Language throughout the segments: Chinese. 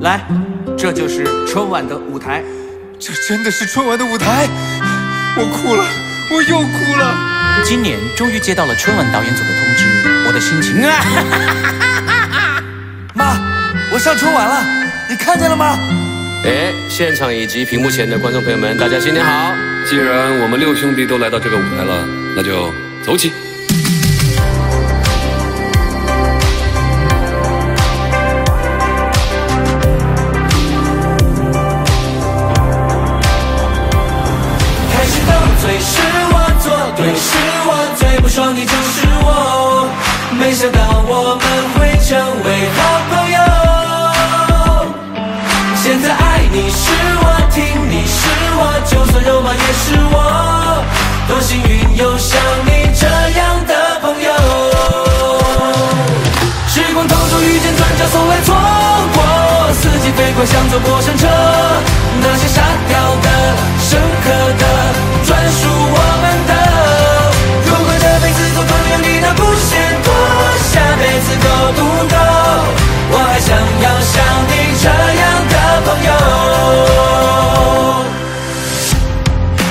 来，这就是春晚的舞台。这真的是春晚的舞台，我哭了，我又哭了。今年终于接到了春晚导演组的通知，我的心情啊！妈，我上春晚了，你看见了吗？哎，现场以及屏幕前的观众朋友们，大家新年好！既然我们六兄弟都来到这个舞台了，那就走起。说，你就是我。没想到我们会成为好朋友。现在爱你是我，听你是我，就算肉麻也是我。多幸运有像你这样的朋友。时光偷走遇见，转角从来错过。四季飞快，像坐过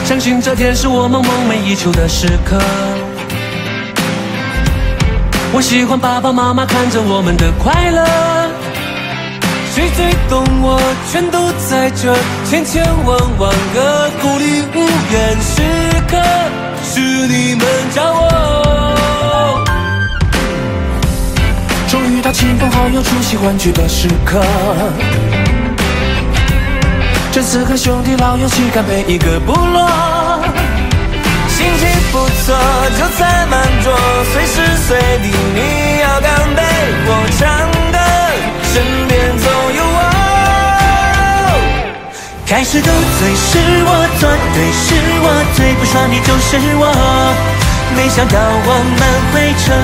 相信这天是我们梦寐以求的时刻。我喜欢爸爸妈妈看着我们的快乐。谁最懂我？全都在这千千万万个孤立无援时刻，是你们教我。终于到亲朋好友出席欢聚的时刻，这次和兄弟老友去干杯一个部落。心情不错，酒菜满桌，随时随地你要干杯，我唱歌身边总有我。开始斗嘴是我，做对是我，最不爽你就是我。没想到我们会成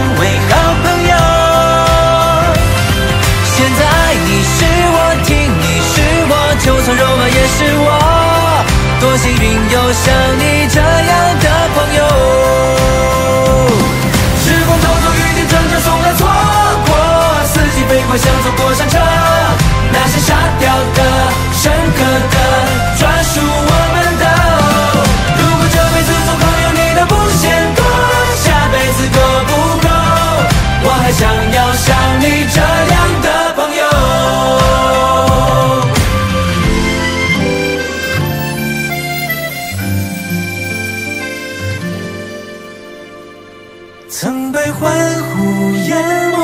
曾被欢呼淹没，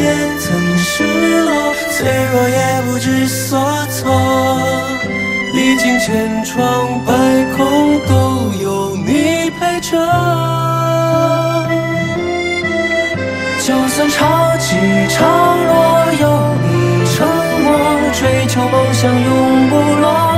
也曾失落，脆弱也不知所措。历经千疮百孔，都有你陪着。就算潮起潮落，有你撑我，追求梦想永不落。